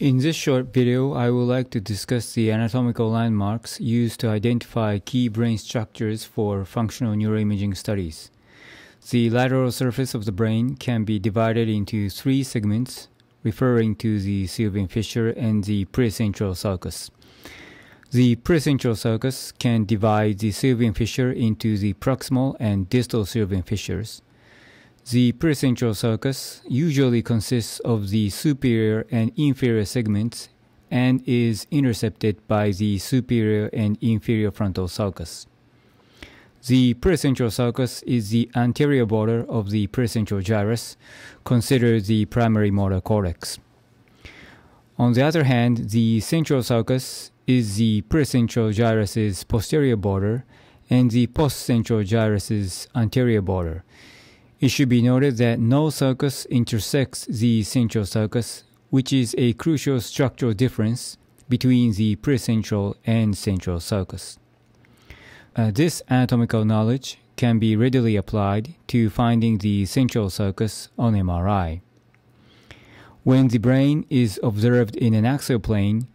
In this short video, I would like to discuss the anatomical landmarks used to identify key brain structures for functional neuroimaging studies. The lateral surface of the brain can be divided into three segments, referring to the Sylvian fissure and the precentral sulcus. The precentral sulcus can divide the Sylvian fissure into the proximal and distal Sylvian fissures. The precentral sulcus usually consists of the superior and inferior segments and is intercepted by the superior and inferior frontal sulcus. The precentral sulcus is the anterior border of the precentral gyrus, considered the primary motor cortex. On the other hand, the central sulcus is the precentral gyrus's posterior border and the postcentral gyrus's anterior border. It should be noted that no sulcus intersects the central sulcus, which is a crucial structural difference between the precentral and central sulcus. Uh, this anatomical knowledge can be readily applied to finding the central sulcus on MRI. When the brain is observed in an axial plane,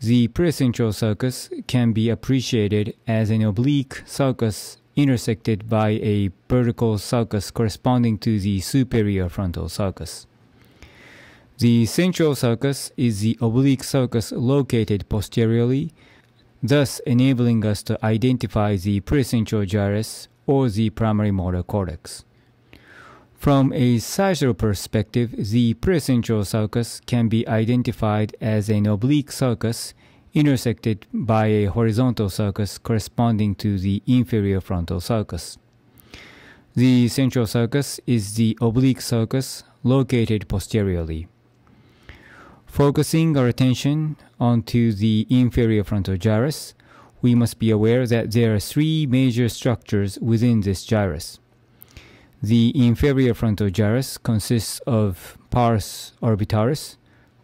the precentral sulcus can be appreciated as an oblique sulcus intersected by a vertical sulcus corresponding to the superior frontal sulcus. The central sulcus is the oblique sulcus located posteriorly, thus enabling us to identify the precentral gyrus or the primary motor cortex. From a sagittal perspective, the precentral sulcus can be identified as an oblique sulcus intersected by a horizontal sulcus corresponding to the inferior frontal sulcus. The central sulcus is the oblique sulcus located posteriorly. Focusing our attention onto the inferior frontal gyrus, we must be aware that there are three major structures within this gyrus. The inferior frontal gyrus consists of pars orbitaris,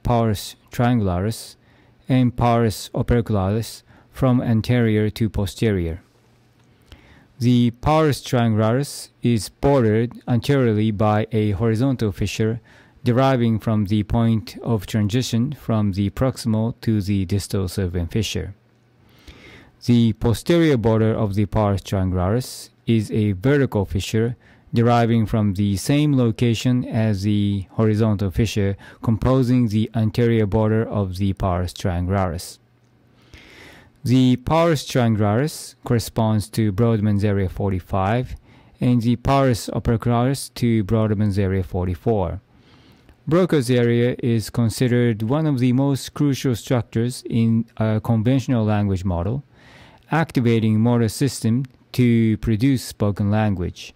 pars triangularis, and pars opercularis from anterior to posterior. The pars triangularis is bordered anteriorly by a horizontal fissure deriving from the point of transition from the proximal to the distal Sylvian fissure. The posterior border of the pars triangularis is a vertical fissure deriving from the same location as the horizontal fissure composing the anterior border of the pars triangularis. The pars triangularis corresponds to Brodmann's area 45 and the pars opercularis to Brodmann's area 44. Broca's area is considered one of the most crucial structures in a conventional language model, activating motor system to produce spoken language.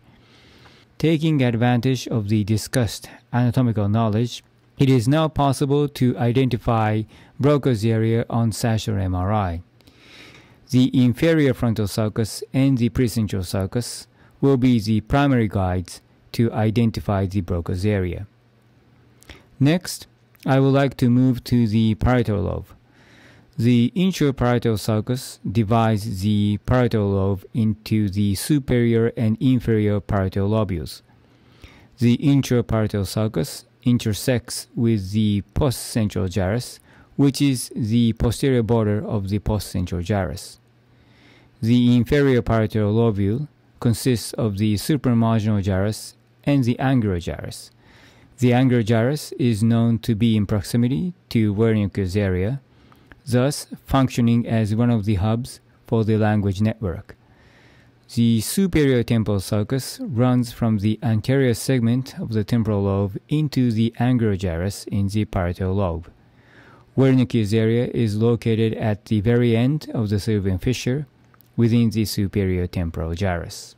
Taking advantage of the discussed anatomical knowledge, it is now possible to identify Broca's area on sagittal MRI. The inferior frontal sulcus and the precentral sulcus will be the primary guides to identify the Broca's area. Next, I would like to move to the parietal lobe. The intraparietal sulcus divides the parietal lobe into the superior and inferior parietal lobules. The intraparietal sulcus intersects with the postcentral gyrus, which is the posterior border of the postcentral gyrus. The inferior parietal lobule consists of the supramarginal gyrus and the angular gyrus. The angular gyrus is known to be in proximity to Wernicke's area, thus functioning as one of the hubs for the language network. The superior temporal sulcus runs from the anterior segment of the temporal lobe into the angular gyrus in the parietal lobe. Wernicke's area is located at the very end of the Sylvian fissure within the superior temporal gyrus.